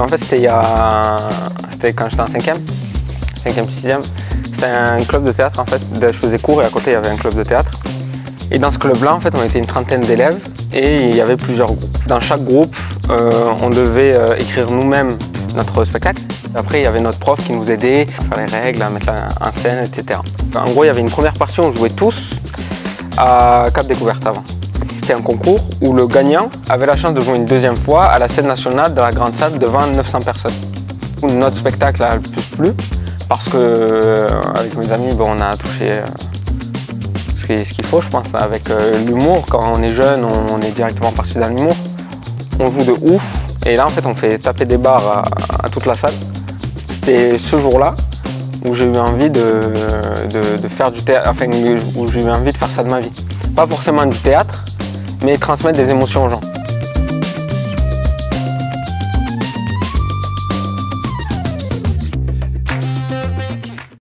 En fait, c'était quand j'étais en 5e, 5e, 6e. C'était un club de théâtre en fait. Je faisais cours et à côté il y avait un club de théâtre. Et dans ce club-là, en fait, on était une trentaine d'élèves et il y avait plusieurs groupes. Dans chaque groupe, euh, on devait euh, écrire nous-mêmes notre spectacle. Après, il y avait notre prof qui nous aidait à faire les règles, à mettre en scène, etc. En gros, il y avait une première partie où on jouait tous à Cap Découverte avant. Un concours où le gagnant avait la chance de jouer une deuxième fois à la scène nationale de la grande salle devant 900 personnes. Notre spectacle a le plus plu parce que euh, avec mes amis, bon, on a touché euh, ce qu'il faut, je pense, avec euh, l'humour. Quand on est jeune, on est directement parti dans l'humour. On joue de ouf et là, en fait, on fait taper des barres à, toute la salle. C'était ce jour-là où j'ai eu envie de, de, faire du théâtre, enfin, où j'ai eu envie de faire ça de ma vie. Pas forcément du théâtre, mais transmettre des émotions aux gens.